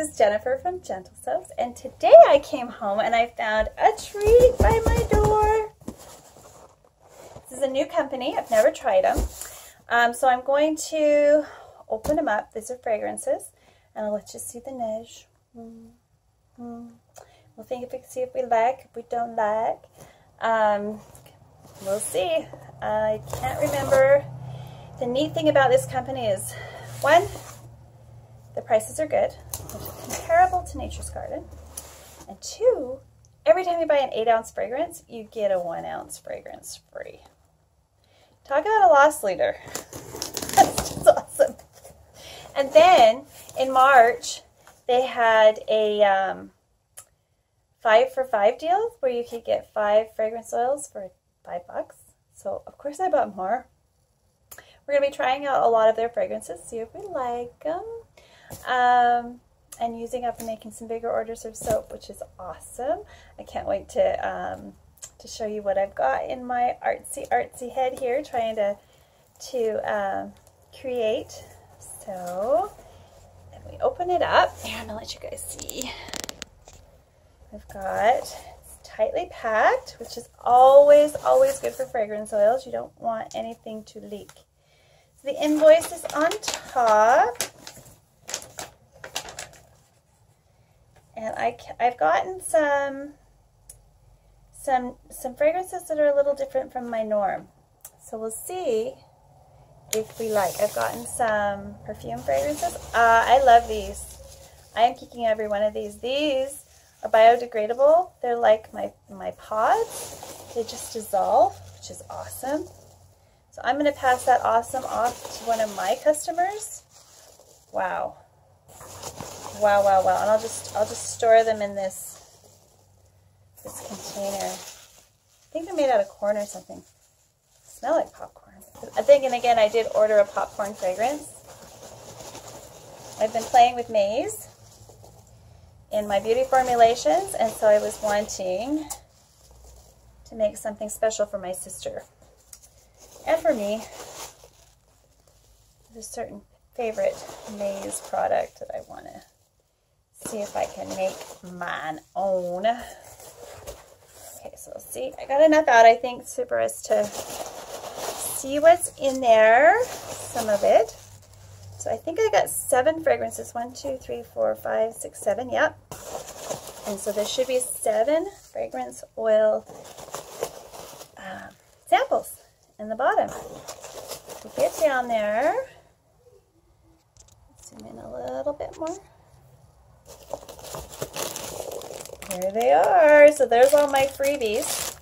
is Jennifer from Jentle Soaps, and today I came home and I found a treat by my door. This is a new company. I've never tried them. Um, so I'm going to open them up. These are fragrances, and I'll let you see the neige. Mm -hmm. We'll think if we see if we like, if we don't like. Um, we'll see. I can't remember. The neat thing about this company is, one, the prices are good, comparable to Nature's Garden. And two, every time you buy an eight ounce fragrance, you get a one ounce fragrance free. Talk about a loss leader. That's just awesome. And then in March, they had a um, five for five deal where you could get five fragrance oils for five bucks. So of course I bought more. We're going to be trying out a lot of their fragrances, see if we like them. Um, and using up and making some bigger orders of soap, which is awesome. I can't wait to um, to show you what I've got in my artsy artsy head here, trying to to um, create. So, we open it up, and I'll let you guys see. We've got tightly packed, which is always always good for fragrance oils. You don't want anything to leak. So the invoice is on top. And I, I've gotten some, some, some fragrances that are a little different from my norm. So we'll see if we like. I've gotten some perfume fragrances. Uh, I love these. I am kicking every one of these. These are biodegradable. They're like my, my pods. They just dissolve, which is awesome. So I'm going to pass that awesome off to one of my customers. Wow. Wow, wow, wow. And I'll just I'll just store them in this this container. I think they're made out of corn or something. Smell like popcorn. I think, and again, I did order a popcorn fragrance. I've been playing with maize in my beauty formulations, and so I was wanting to make something special for my sister and for me. There's a certain favorite maize product that I want to see if I can make mine own. Okay, so let's see. I got enough out, I think, super as to see what's in there, some of it. So I think I got seven fragrances. One, two, three, four, five, six, seven. Yep. And so there should be seven fragrance oil uh, samples in the bottom. We get down there. Zoom in a little bit more. There they are. So there's all my freebies.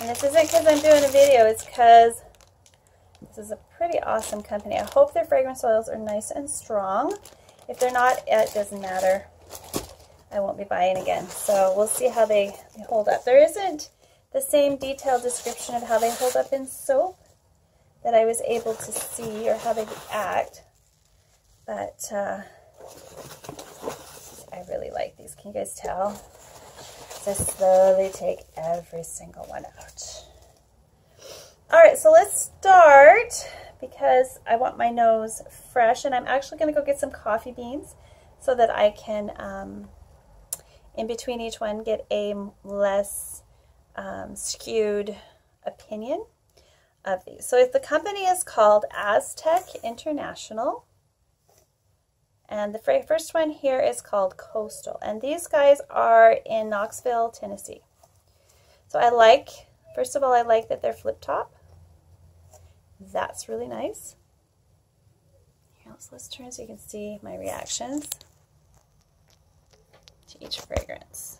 And this isn't because I'm doing a video, it's because this is a pretty awesome company. I hope their fragrance oils are nice and strong. If they're not, it doesn't matter. I won't be buying again. So we'll see how they, they hold up. There isn't the same detailed description of how they hold up in soap that I was able to see or how they act. But uh, I really like these. Can you guys tell? Just slowly take every single one out. All right, so let's start because I want my nose fresh and I'm actually gonna go get some coffee beans so that I can, um, in between each one, get a less um, skewed opinion of these. So if the company is called Aztec International. And the first one here is called Coastal. And these guys are in Knoxville, Tennessee. So I like, first of all, I like that they're flip top. That's really nice. Here, let's, let's turn so you can see my reactions to each fragrance.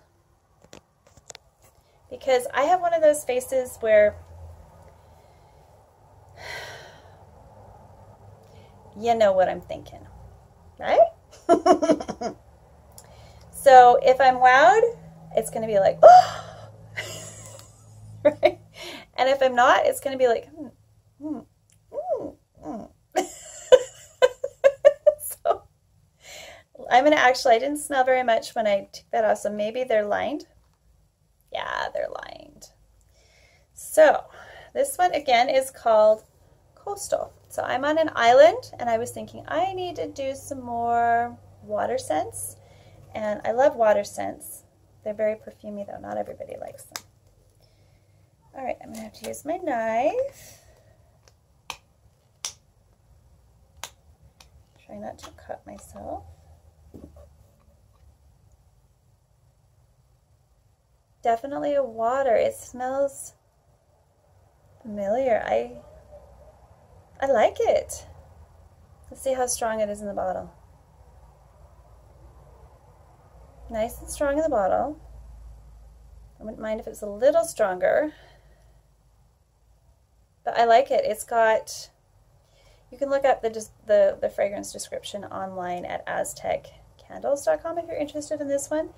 Because I have one of those faces where you know what I'm thinking right? so if I'm wowed, it's going to be like, oh! right? And if I'm not, it's going to be like, hmm, hmm, hmm, hmm. so I'm going to actually, I didn't smell very much when I took that off, so maybe they're lined. Yeah, they're lined. So this one again is called Coastal. So I'm on an island and I was thinking I need to do some more water scents And I love water scents. They're very perfumey though. Not everybody likes them. All right, I'm going to have to use my knife. Try not to cut myself. Definitely a water. It smells familiar. I I like it. Let's see how strong it is in the bottle. Nice and strong in the bottle. I wouldn't mind if it was a little stronger. But I like it. It's got, you can look up the, the, the fragrance description online at azteccandles.com if you're interested in this one.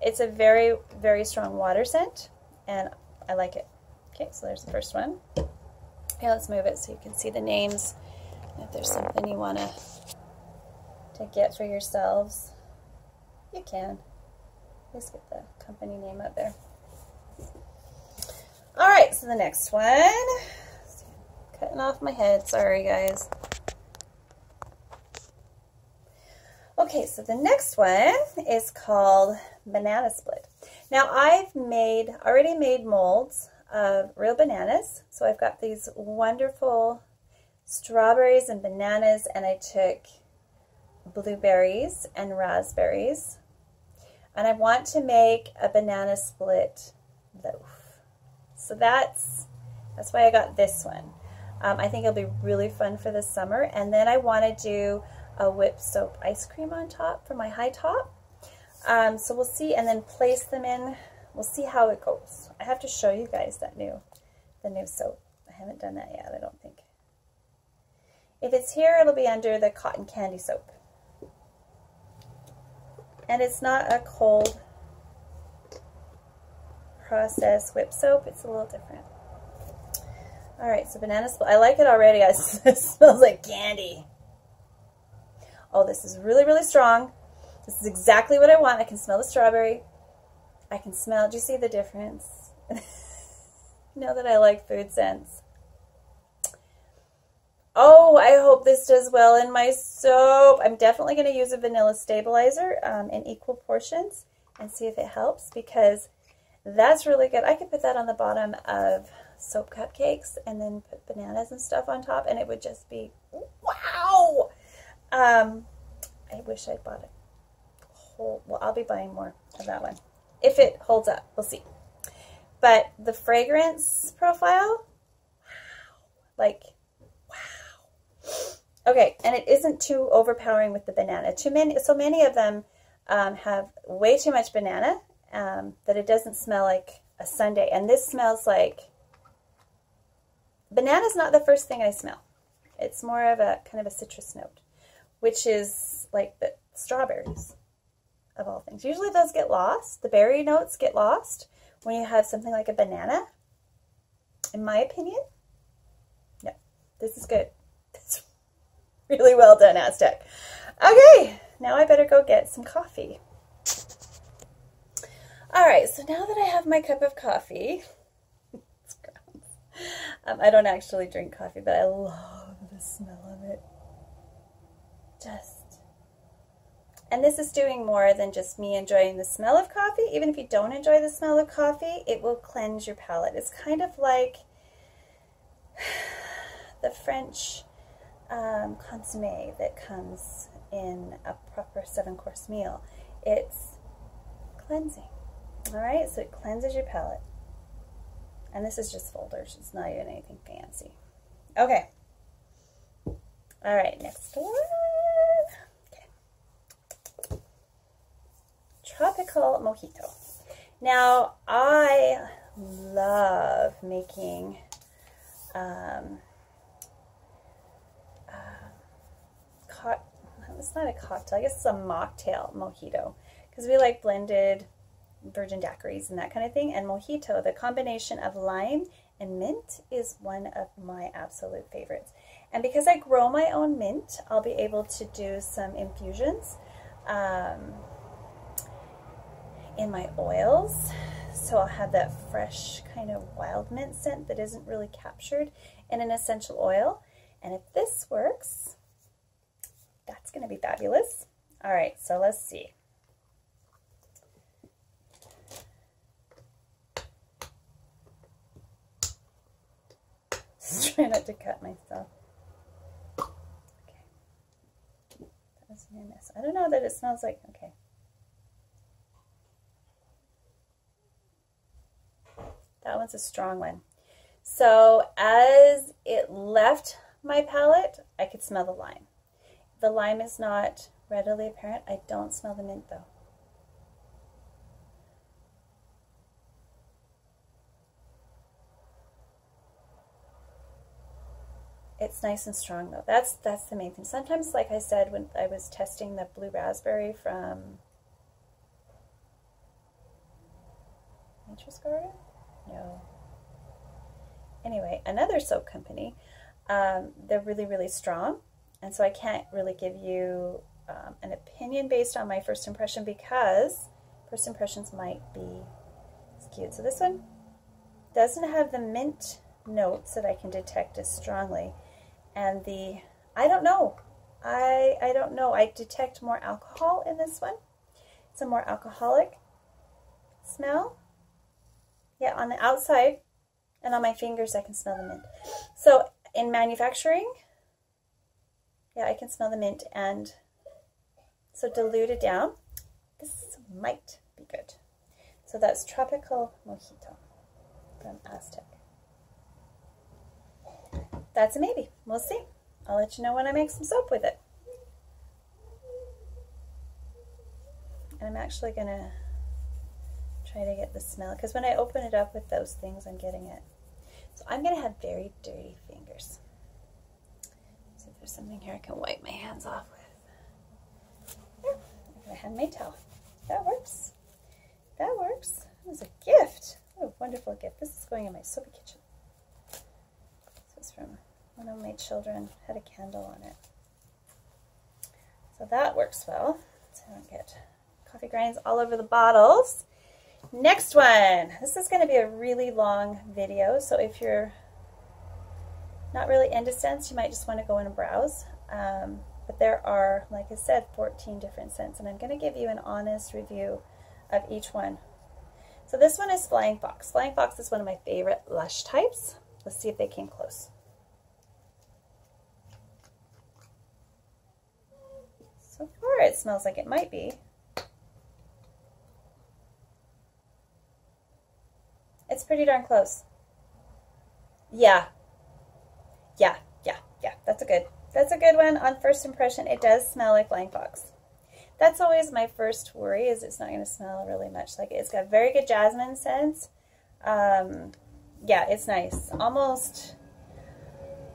It's a very, very strong water scent, and I like it. Okay, so there's the first one. Okay, let's move it so you can see the names. If there's something you want to to get for yourselves, you can. Let's get the company name up there. All right, so the next one. Cutting off my head. Sorry, guys. Okay, so the next one is called Banana Split. Now, I've made, already made molds of real bananas. So I've got these wonderful strawberries and bananas, and I took blueberries and raspberries. And I want to make a banana split loaf. So that's, that's why I got this one. Um, I think it'll be really fun for the summer. And then I want to do a whipped soap ice cream on top for my high top. Um, so we'll see, and then place them in. We'll see how it goes. I have to show you guys that new, the new soap. I haven't done that yet, I don't think. If it's here, it'll be under the cotton candy soap. And it's not a cold process whip soap. It's a little different. All right, so banana split. I like it already. it smells like candy. Oh, this is really, really strong. This is exactly what I want. I can smell the strawberry. I can smell, do you see the difference? know that I like food scents. Oh, I hope this does well in my soap. I'm definitely going to use a vanilla stabilizer um, in equal portions and see if it helps because that's really good. I could put that on the bottom of soap cupcakes and then put bananas and stuff on top and it would just be wow. Um, I wish I'd bought a whole, well, I'll be buying more of that one. If it holds up, we'll see. But the fragrance profile, wow, like, wow. Okay, and it isn't too overpowering with the banana. Too many, so many of them um, have way too much banana um, that it doesn't smell like a sundae. And this smells like Banana's not the first thing I smell. It's more of a kind of a citrus note, which is like the strawberries of all things. Usually those get lost. The berry notes get lost when you have something like a banana, in my opinion. No, this is good. It's really well done, Aztec. Okay, now I better go get some coffee. All right, so now that I have my cup of coffee, um, I don't actually drink coffee, but I love the smell of it. Just, and this is doing more than just me enjoying the smell of coffee. Even if you don't enjoy the smell of coffee, it will cleanse your palate. It's kind of like the French um, consomme that comes in a proper seven course meal. It's cleansing. All right, so it cleanses your palate. And this is just Folgers. It's not even anything fancy. Okay. All right, next one. Okay. Tropical Mojito. Now, I love making um, uh, it's not a cocktail, I guess it's a mocktail mojito because we like blended virgin daiquiris and that kind of thing. And mojito, the combination of lime and mint is one of my absolute favorites. And because I grow my own mint, I'll be able to do some infusions um, in my oils. So I'll have that fresh kind of wild mint scent that isn't really captured in an essential oil. And if this works, that's going to be fabulous. All right, so let's see. Try not to cut myself. Okay. That was near. I don't know that it smells like, okay. That one's a strong one. So as it left my palate, I could smell the lime. The lime is not readily apparent. I don't smell the mint though. It's nice and strong though. That's that's the main thing. Sometimes, like I said, when I was testing the blue raspberry from Nature's Garden, no. Anyway, another soap company. Um, they're really really strong, and so I can't really give you um, an opinion based on my first impression because first impressions might be skewed. So this one doesn't have the mint notes that I can detect as strongly and the, I don't know. I, I don't know. I detect more alcohol in this one. It's a more alcoholic smell. Yeah, on the outside and on my fingers I can smell the mint. So in manufacturing, yeah, I can smell the mint and so diluted down. This might be good. So that's Tropical Mojito from Aztec that's a maybe. We'll see. I'll let you know when I make some soap with it. And I'm actually going to try to get the smell, because when I open it up with those things, I'm getting it. So I'm going to have very dirty fingers. So if there's something here I can wipe my hands off with. Here, I have handmade towel. That works. That works. It was a gift. What a wonderful gift. This is going in my soapy kitchen. This is from one of my children had a candle on it. So that works well. So I don't get coffee grinds all over the bottles. Next one. This is going to be a really long video, so if you're not really into scents, you might just want to go in and browse. Um, but there are, like I said, 14 different scents, and I'm going to give you an honest review of each one. So this one is Flying Fox. Flying Fox is one of my favorite Lush types. Let's see if they came close. So far it smells like it might be. It's pretty darn close. Yeah. Yeah, yeah, yeah. That's a good. That's a good one. On first impression, it does smell like Flying Fox. That's always my first worry is it's not going to smell really much like it. It's got very good jasmine scent. Um, yeah, it's nice. Almost,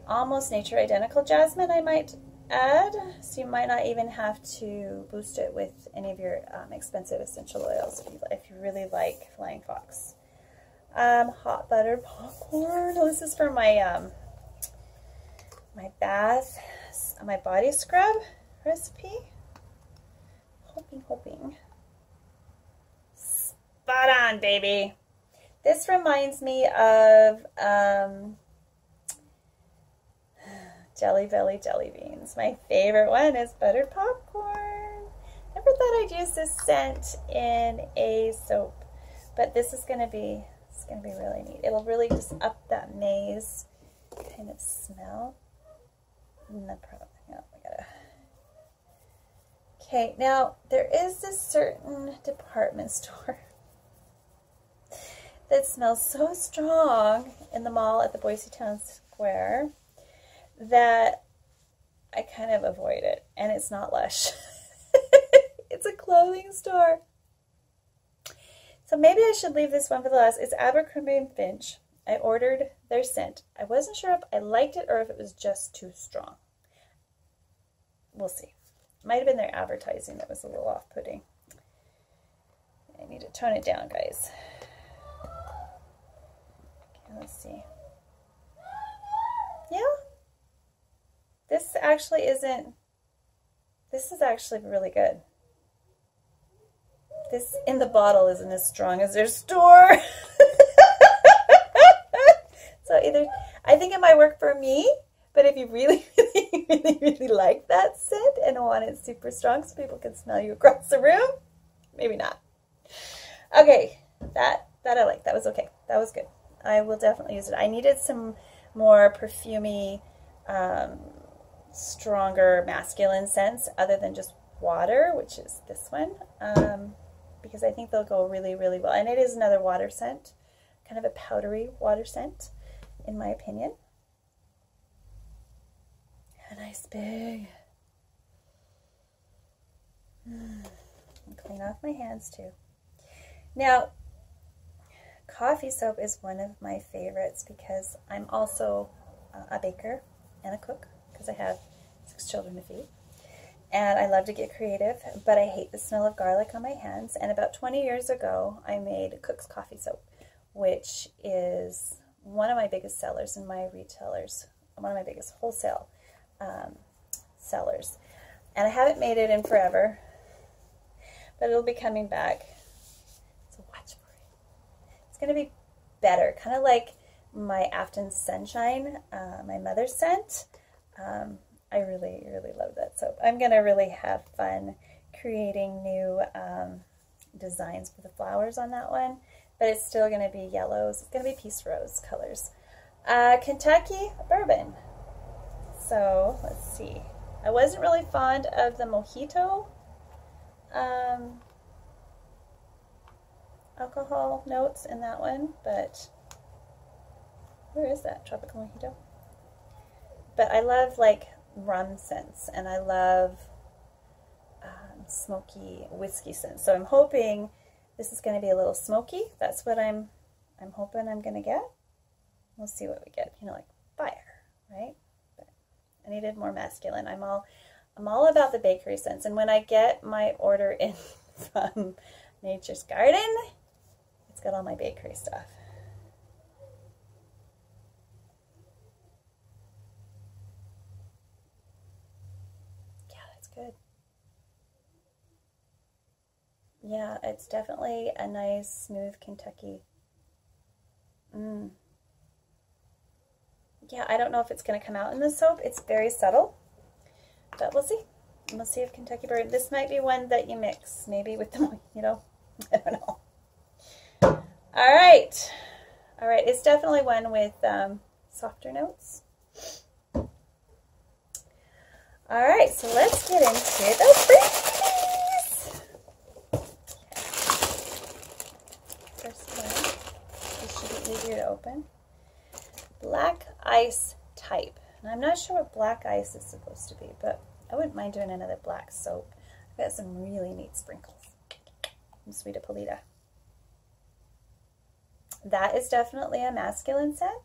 almost nature identical jasmine, I might add, so you might not even have to boost it with any of your um, expensive essential oils if you, if you really like Flying Fox. Um, hot buttered popcorn. Oh, this is for my um, my bath, my body scrub recipe. Hoping, hoping. Spot on, baby. This reminds me of um, Jelly Belly jelly beans. My favorite one is buttered popcorn. Never thought I'd use this scent in a soap, but this is gonna be it's gonna be really neat. It'll really just up that maize kind of smell. No problem. Gotta. Okay, now there is this certain department store that smells so strong in the mall at the Boise Towne Square that I kind of avoid it. And it's not Lush. it's a clothing store. So maybe I should leave this one for the last. It's Abercrombie and Finch. I ordered their scent. I wasn't sure if I liked it or if it was just too strong. We'll see. Might have been their advertising that was a little off-putting. I need to tone it down, guys. Okay, let's see. Yeah, this actually isn't, this is actually really good. This in the bottle isn't as strong as their store. so either, I think it might work for me, but if you really, really, really, really like that scent and want it super strong so people can smell you across the room, maybe not. Okay, that, that I like. That was okay. That was good. I will definitely use it. I needed some more perfumy, um, stronger masculine scents other than just water, which is this one, um, because I think they'll go really, really well. And it is another water scent, kind of a powdery water scent, in my opinion. A nice big. Mm. clean off my hands too. Now, coffee soap is one of my favorites because I'm also a baker and a cook because I have six children to feed. And I love to get creative, but I hate the smell of garlic on my hands. And about 20 years ago, I made Cook's Coffee Soap, which is one of my biggest sellers in my retailers, one of my biggest wholesale um, sellers. And I haven't made it in forever, but it'll be coming back. So watch for it. It's going to be better, kind of like my Afton Sunshine, uh, my mother's scent. Um, I really, really love that soap. I'm going to really have fun creating new um, designs for the flowers on that one, but it's still going to be yellows. It's going to be peace rose colors. Uh, Kentucky bourbon. So let's see. I wasn't really fond of the mojito um, alcohol notes in that one, but where is that tropical mojito? But I love like rum scents and I love um, smoky whiskey scents. So I'm hoping this is going to be a little smoky. That's what I'm I'm hoping I'm going to get. We'll see what we get. You know, like fire, right? But I needed more masculine. I'm all I'm all about the bakery scents. And when I get my order in from Nature's Garden, it's got all my bakery stuff. good. Yeah, it's definitely a nice, smooth Kentucky. Mm. Yeah, I don't know if it's going to come out in the soap. It's very subtle, but we'll see. We'll see if Kentucky Bird. This might be one that you mix, maybe with the, you know, I don't know. All right. All right, it's definitely one with um, softer notes. All right, so let's get into the freebies. First one, this should be easier to open. Black ice type. And I'm not sure what black ice is supposed to be, but I wouldn't mind doing another black soap. I've got some really neat sprinkles from Sweetapolita. That is definitely a masculine scent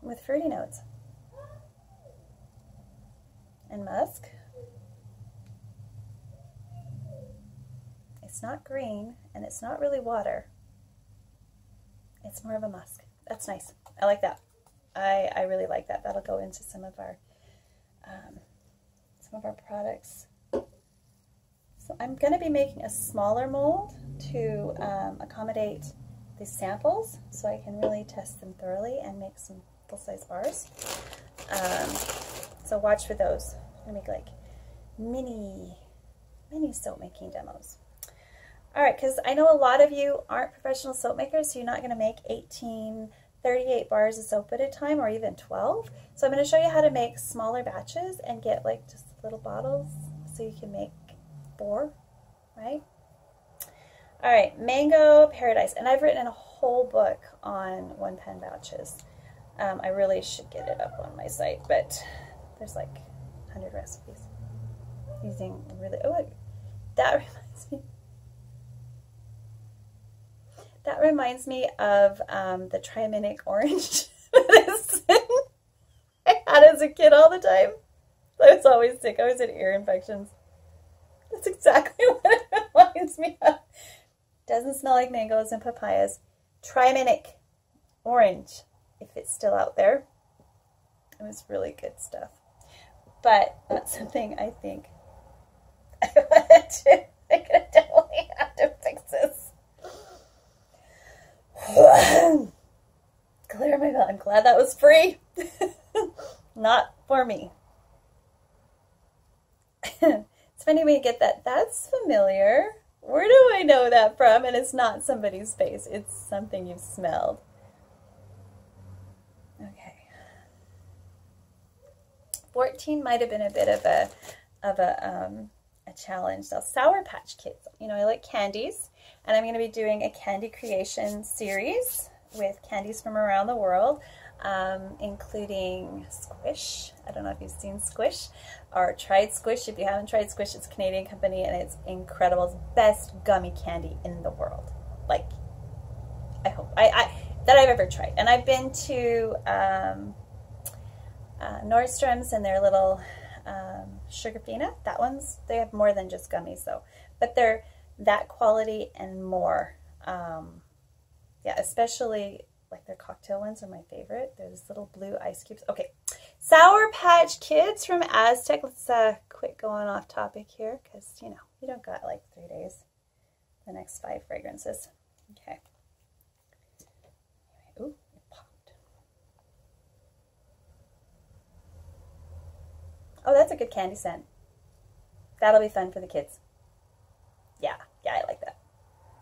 with fruity notes and musk. It's not green and it's not really water. It's more of a musk. That's nice. I like that. I, I really like that. That'll go into some of our um, some of our products. So I'm going to be making a smaller mold to um, accommodate the samples so I can really test them thoroughly and make some full-size bars. Um, so watch for those. I'm gonna make like mini, mini soap making demos. All right, because I know a lot of you aren't professional soap makers, so you're not gonna make 18, 38 bars of soap at a time or even 12. So I'm gonna show you how to make smaller batches and get like just little bottles so you can make four, right? All right, Mango Paradise. And I've written a whole book on one pen batches. Um, I really should get it up on my site, but there's like 100 recipes using really, oh, that reminds me. That reminds me of um, the Triaminic orange I had as a kid all the time. I was always sick. I always had ear infections. That's exactly what it reminds me of. Doesn't smell like mangoes and papayas. Triaminic orange, if it's still out there. It was really good stuff. But that's something I think I wanted to. Clear my mouth. I'm glad that was free. Not for me. it's funny when you get that. That's familiar. Where do I know that from? And it's not somebody's face. It's something you've smelled. Okay. 14 might have been a bit of a of a um, a challenge. So Sour Patch Kids. You know, I like candies and I'm going to be doing a candy creation series with candies from around the world, um, including Squish. I don't know if you've seen Squish or tried Squish. If you haven't tried Squish, it's a Canadian company, and it's incredible. It's best gummy candy in the world. Like, I hope I, I that I've ever tried. And I've been to um, uh, Nordstrom's and their little um, Sugarfina. That one's, they have more than just gummies though. But they're that quality and more. Um, yeah, especially like their cocktail ones are my favorite. There's little blue ice cubes. Okay, Sour Patch Kids from Aztec. Let's uh, quit going off topic here because, you know, we don't got like three days. The next five fragrances. Okay. Popped. Oh, that's a good candy scent. That'll be fun for the kids. Yeah, I like that.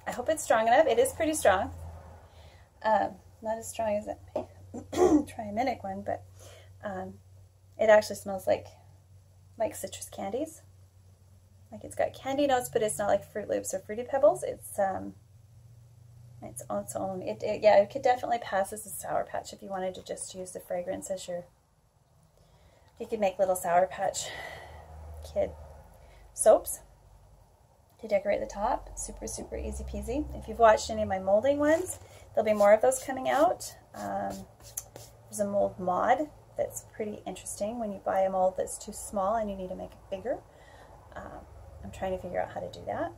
I hope it's strong enough. It is pretty strong. Um, not as strong as that Triaminic one, but um, it actually smells like like citrus candies. Like it's got candy notes, but it's not like Froot Loops or Fruity Pebbles. It's um, it's on its own. It, it, yeah, it could definitely pass as a Sour Patch if you wanted to just use the fragrance as your. You could make little Sour Patch Kid soaps to decorate the top. Super, super easy peasy. If you've watched any of my molding ones, there'll be more of those coming out. Um, there's a mold mod that's pretty interesting when you buy a mold that's too small and you need to make it bigger. Um, I'm trying to figure out how to do that.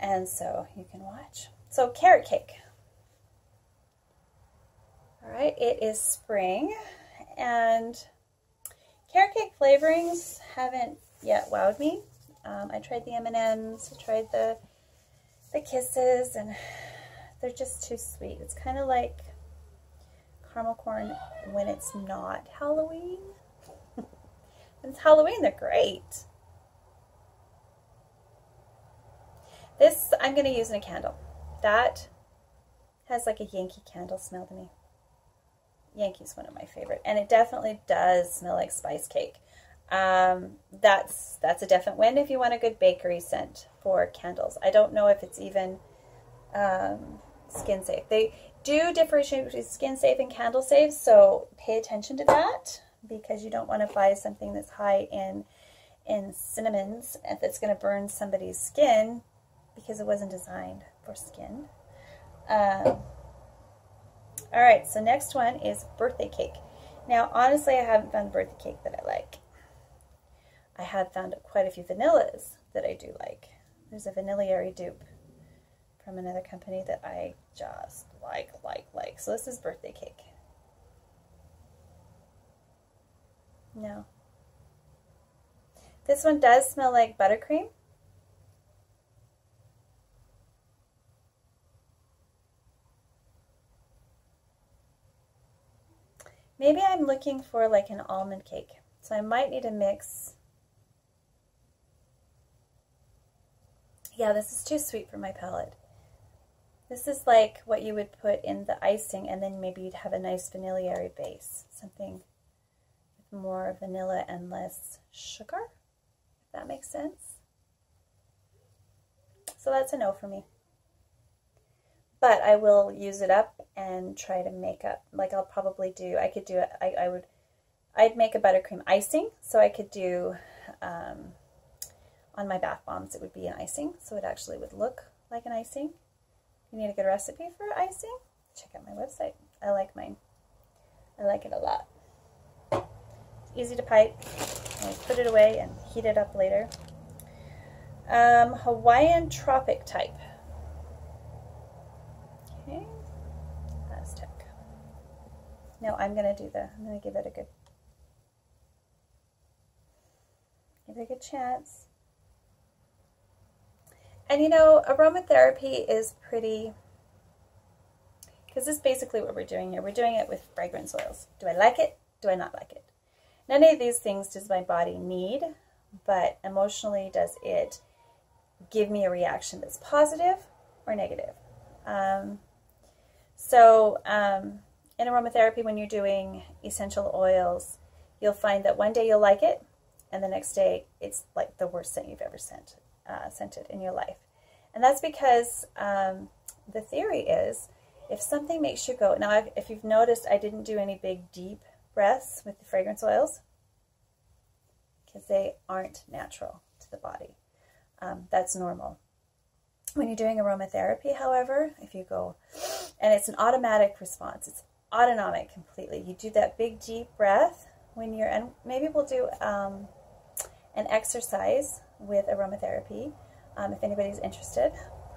And so you can watch. So carrot cake. All right, it is spring and carrot cake flavorings haven't yet wowed me. Um, I tried the M&Ms, I tried the, the Kisses, and they're just too sweet. It's kind of like caramel corn when it's not Halloween. when it's Halloween, they're great. This I'm going to use in a candle. That has like a Yankee candle smell to me. Yankee's one of my favorite. And it definitely does smell like spice cake. Um, that's that's a definite win if you want a good bakery scent for candles. I don't know if it's even um, skin safe. They do differentiate between skin safe and candle safe, so pay attention to that because you don't want to buy something that's high in in cinnamons and that's going to burn somebody's skin because it wasn't designed for skin. Um, all right, so next one is birthday cake. Now, honestly, I haven't found birthday cake that I like. I have found quite a few vanillas that I do like. There's a Vanillary dupe from another company that I just like, like, like. So this is birthday cake. No. This one does smell like buttercream. Maybe I'm looking for like an almond cake. So I might need to mix. Yeah, this is too sweet for my palate. This is like what you would put in the icing and then maybe you'd have a nice vanillary base. Something with more vanilla and less sugar, if that makes sense. So that's a no for me but I will use it up and try to make up, like I'll probably do, I could do it, I, I would, I'd make a buttercream icing, so I could do, um, on my bath bombs, it would be an icing, so it actually would look like an icing. You need a good recipe for icing? Check out my website. I like mine. I like it a lot. It's easy to pipe. I put it away and heat it up later. Um, Hawaiian Tropic type. Okay, Aztec. Now I'm going to do the, I'm going to give it a good, give it a good chance. And you know, aromatherapy is pretty, because this is basically what we're doing here. We're doing it with fragrance oils. Do I like it? Do I not like it? None of these things does my body need, but emotionally does it give me a reaction that's positive or negative? Um, so um, in aromatherapy, when you're doing essential oils, you'll find that one day you'll like it, and the next day it's like the worst scent you've ever sent, uh, scented in your life. And that's because um, the theory is if something makes you go, now if you've noticed, I didn't do any big deep breaths with the fragrance oils because they aren't natural to the body. Um, that's normal. When you're doing aromatherapy, however, if you go, and it's an automatic response, it's autonomic completely. You do that big deep breath when you're, and maybe we'll do um, an exercise with aromatherapy. Um, if anybody's interested,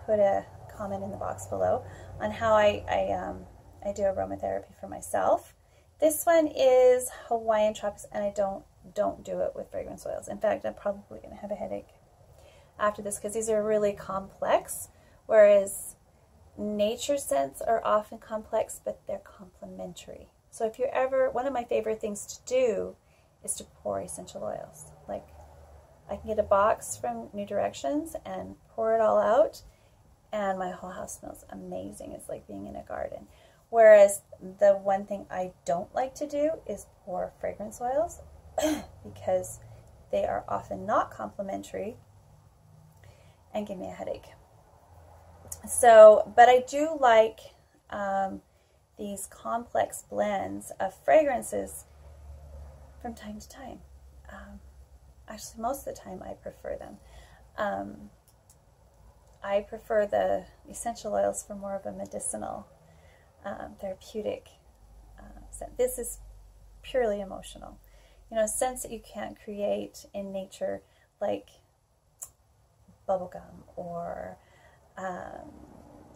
put a comment in the box below on how I, I, um, I do aromatherapy for myself. This one is Hawaiian Tropics, and I don't don't do it with fragrance oils. In fact, I'm probably going to have a headache after this because these are really complex, whereas nature scents are often complex, but they're complementary. So if you're ever, one of my favorite things to do is to pour essential oils. I can get a box from New Directions and pour it all out and my whole house smells amazing. It's like being in a garden. Whereas the one thing I don't like to do is pour fragrance oils because they are often not complementary and give me a headache. So, but I do like um, these complex blends of fragrances from time to time. Um, actually, most of the time I prefer them. Um, I prefer the essential oils for more of a medicinal, um, therapeutic uh, scent. This is purely emotional. You know, a scents that you can't create in nature, like bubblegum or um,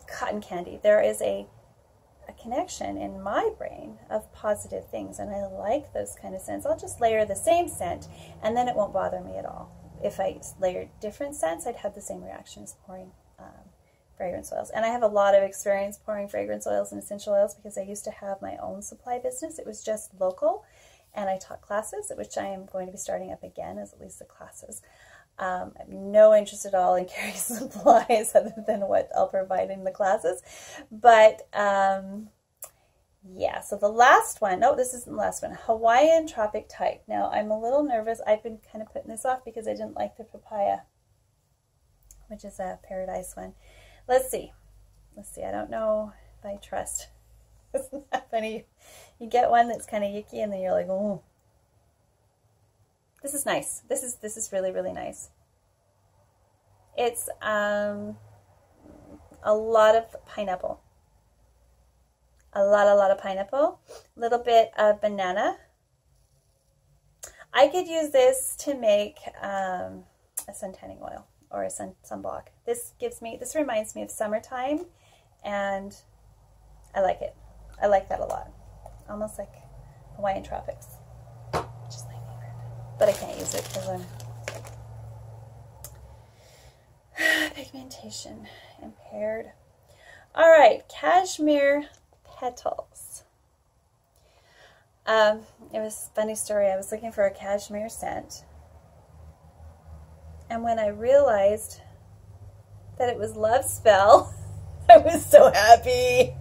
cotton candy. There is a, a connection in my brain of positive things, and I like those kind of scents. I'll just layer the same scent, and then it won't bother me at all if I layered different scents, I'd have the same reaction as pouring um, fragrance oils. And I have a lot of experience pouring fragrance oils and essential oils because I used to have my own supply business. It was just local, and I taught classes, which I am going to be starting up again as at least the classes. Um, I have no interest at all in carrying supplies other than what I'll provide in the classes. But um, yeah, so the last one, no, this isn't the last one, Hawaiian Tropic Type. Now, I'm a little nervous. I've been kind of putting this off because I didn't like the papaya, which is a paradise one. Let's see. Let's see. I don't know if I trust. Isn't that funny? You get one that's kind of yucky and then you're like, oh. This is nice. This is this is really, really nice. It's um, a lot of pineapple a lot, a lot of pineapple, a little bit of banana. I could use this to make um, a sun tanning oil or a sun sunblock. This gives me, this reminds me of summertime and I like it. I like that a lot. Almost like Hawaiian tropics, which is my favorite. But I can't use it because I'm pigmentation impaired. All right, cashmere petals. Um, it was funny story. I was looking for a cashmere scent. And when I realized that it was Love Spell, I was so happy.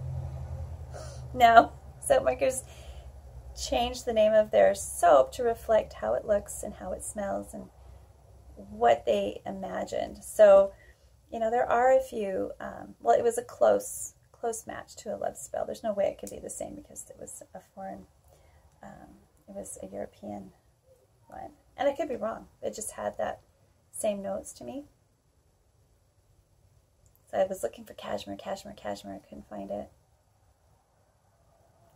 Now, soap makers changed the name of their soap to reflect how it looks and how it smells and what they imagined. So, you know, there are a few, um, well, it was a close close match to a love spell. There's no way it could be the same because it was a foreign, um, it was a European one. And I could be wrong. It just had that same notes to me. So I was looking for cashmere, cashmere, cashmere. I couldn't find it.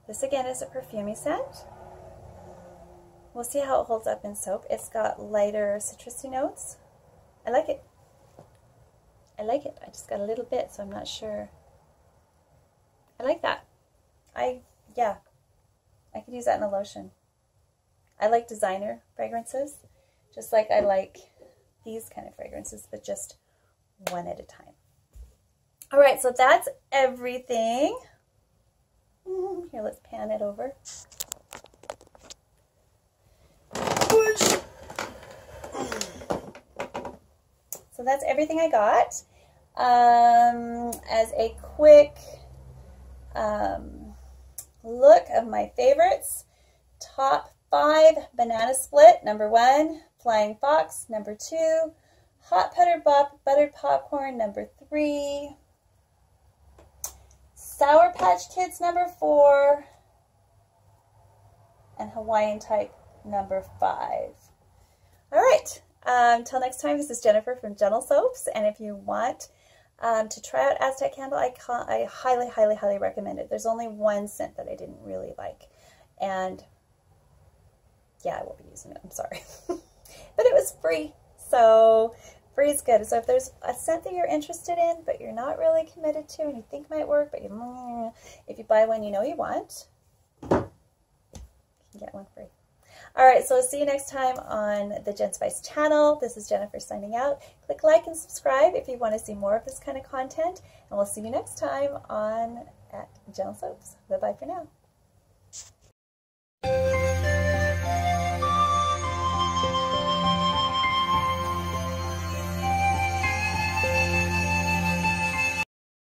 This again is a perfumey scent. We'll see how it holds up in soap. It's got lighter citrusy notes. I like it. I like it. I just got a little bit, so I'm not sure I like that. I, yeah, I could use that in a lotion. I like designer fragrances, just like I like these kind of fragrances, but just one at a time. All right, so that's everything. Mm, here, let's pan it over. So that's everything I got. Um, as a quick um, look of my favorites. Top five, banana split, number one. Flying fox, number two. Hot buttered, buttered popcorn, number three. Sour Patch Kids, number four. And Hawaiian type, number five. All right, until um, next time, this is Jennifer from Jentle Soaps, and if you want um, to try out Aztec Candle, I, I highly, highly, highly recommend it. There's only one scent that I didn't really like, and yeah, I will be using it. I'm sorry. but it was free, so free is good. So if there's a scent that you're interested in, but you're not really committed to and you think might work, but you, if you buy one you know you want, you can get one free. All right, so see you next time on the Jen Spice channel. This is Jennifer signing out. Click like and subscribe if you want to see more of this kind of content, and we'll see you next time on at Jentle Soaps. Bye-bye for now.